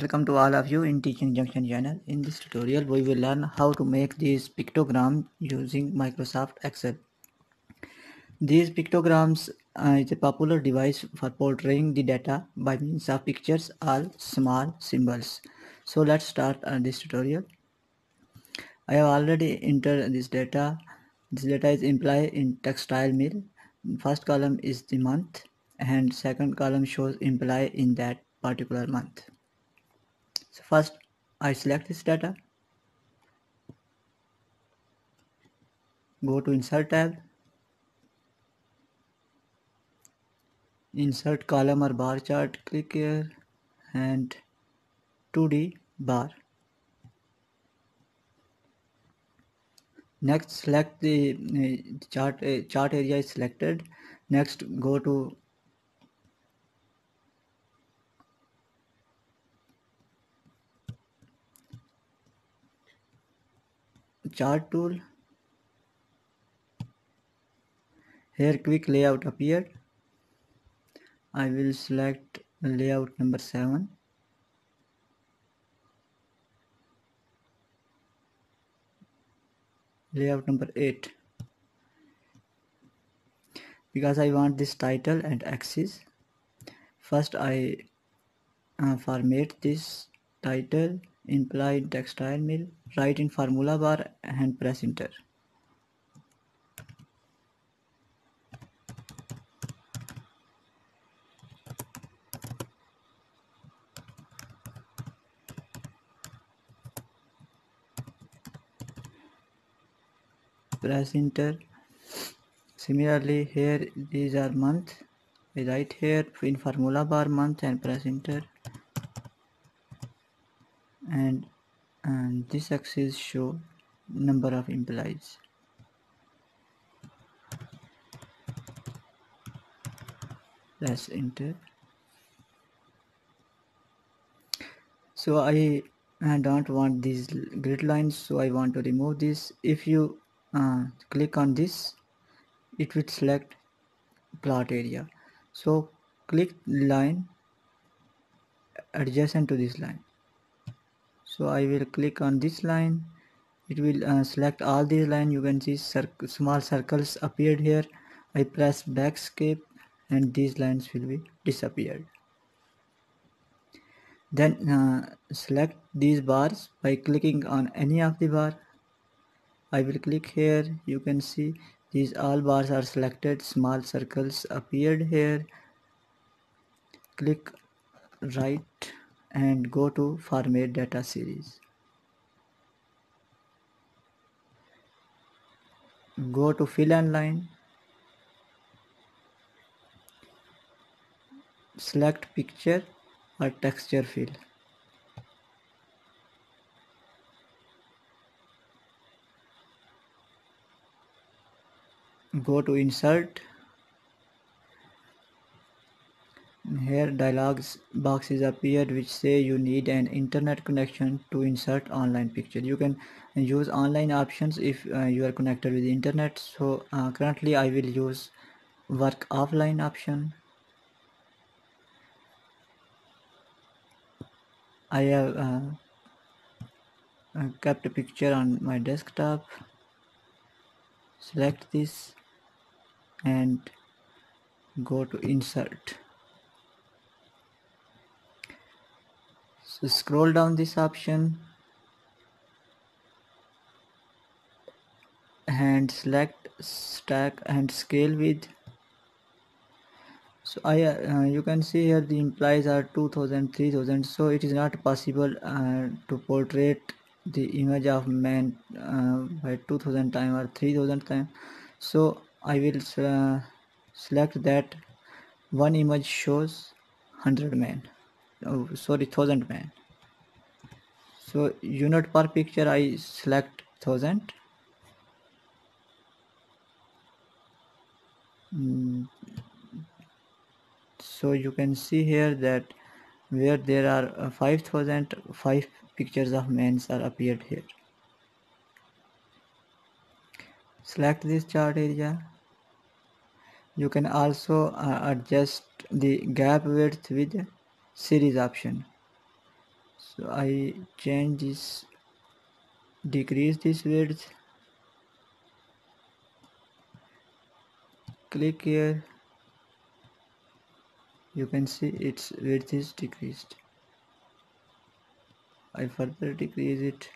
Welcome to all of you in Teaching Junction channel. In this tutorial we will learn how to make these pictograms using Microsoft Excel. These pictograms uh, is a popular device for portraying the data by means of pictures or small symbols. So let's start uh, this tutorial. I have already entered this data. This data is implied in textile mill. First column is the month and second column shows imply in that particular month. So first I select this data. Go to insert tab. Insert column or bar chart. Click here and 2D bar. Next select the uh, chart uh, chart area is selected. Next go to chart tool. Here quick layout appeared I will select layout number 7 layout number 8 because I want this title and axis first I uh, format this title implied textile mill write in formula bar and press enter. Press enter. Similarly here these are month. I write here in formula bar month and press enter and and this axis show number of employees press enter. So I, I don't want these grid lines so I want to remove this. If you uh, click on this it will select plot area. So click line adjacent to this line so I will click on this line. It will uh, select all these line. You can see cir small circles appeared here. I press backscape and these lines will be disappeared. Then uh, select these bars by clicking on any of the bar. I will click here. You can see these all bars are selected. Small circles appeared here. Click right and go to format data series. Go to fill and line. Select picture or texture fill. Go to insert here dialogs boxes appear which say you need an internet connection to insert online picture. You can use online options if uh, you are connected with internet. So uh, currently I will use work offline option. I have uh, uh kept a picture on my desktop. Select this and go to insert so scroll down this option and select stack and scale with. So I uh, you can see here the implies are 2000 3000 so it is not possible uh, to portray the image of man uh, by 2000 time or 3000 time. So I will uh, select that one image shows 100 man oh sorry 1000 man. So unit per picture I select 1000 mm. so you can see here that where there are uh, 5000 five pictures of men are appeared here. Select this chart area. You can also uh, adjust the gap width with series option. So I change this decrease this width. Click here. You can see its width is decreased. I further decrease it.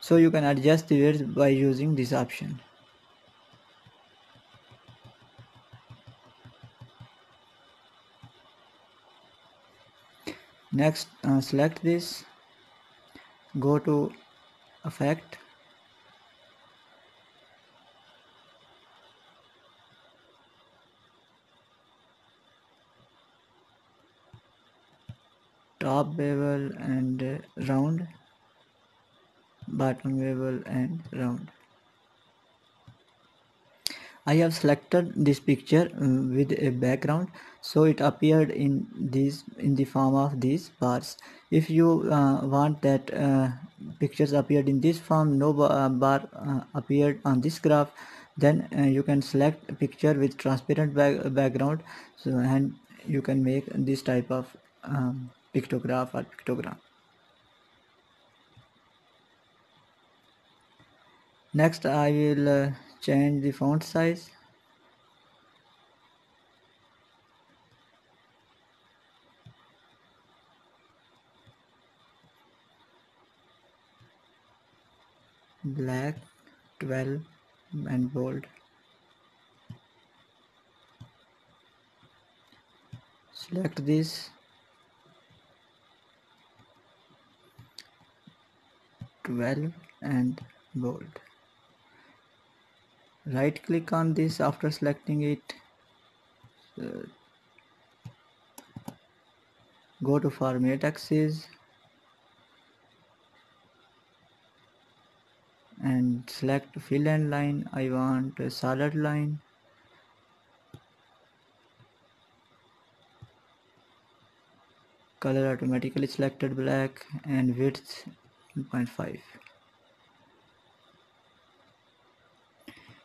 So you can adjust the width by using this option next uh, select this. Go to effect. Top bevel and round. Bottom bevel and round I have selected this picture uh, with a background. So it appeared in this in the form of these bars. If you uh, want that uh, pictures appeared in this form no uh, bar uh, appeared on this graph then uh, you can select a picture with transparent back background. So and you can make this type of um, pictograph or pictogram. Next I will change the font size. Black 12 and bold. Select this. Twelve and bold right click on this after selecting it. So go to format axis. And select fill and line. I want a solid line. Color automatically selected black and width 1.5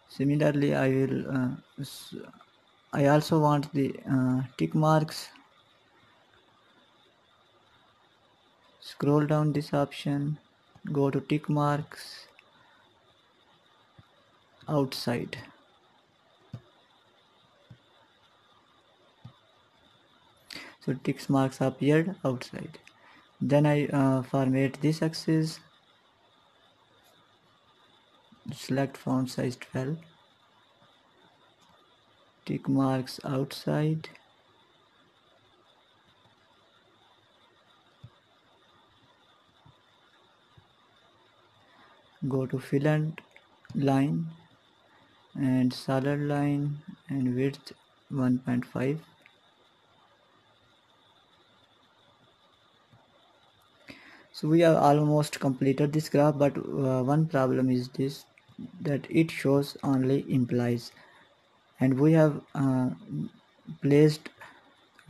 similarly I will uh, I also want the uh, tick marks. Scroll down this option go to tick marks outside. So tick marks appeared outside. Then I uh, format this axis select font size 12 tick marks outside. Go to fill and line and solid line and width 1.5 so we have almost completed this graph but uh, one problem is this that it shows only implies. And we have uh, placed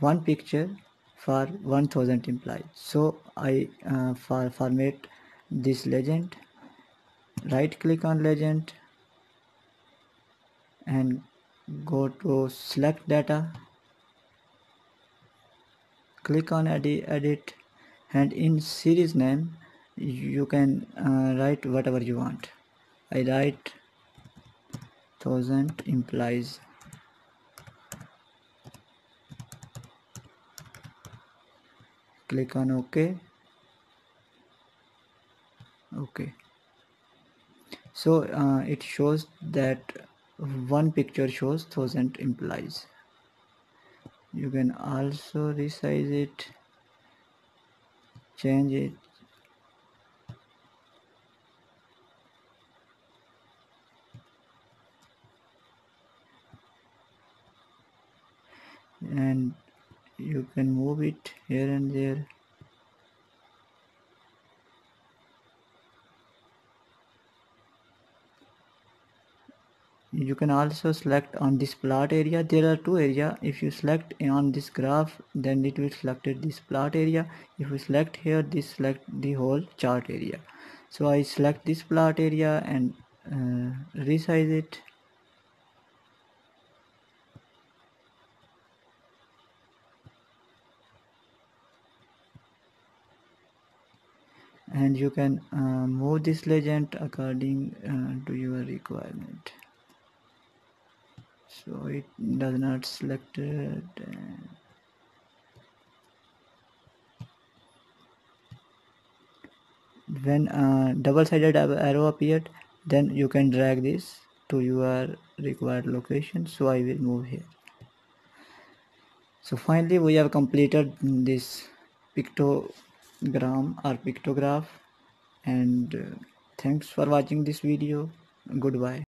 one picture for 1000 implies. So I uh, for format this legend right click on legend and go to select data click on edit, edit and in series name you can uh, write whatever you want I write thousand implies. Click on ok. Okay so uh, it shows that one picture shows thousand implies. You can also resize it change it and you can move it here and there. You can also select on this plot area. There are two area. If you select on this graph then it will select this plot area. If you select here this select the whole chart area. So I select this plot area and uh, resize it and you can uh, move this legend according uh, to your requirement. So it does not select it when a double-sided arrow appeared then you can drag this to your required location. So I will move here. So finally we have completed this pictogram or pictograph. And uh, thanks for watching this video. Goodbye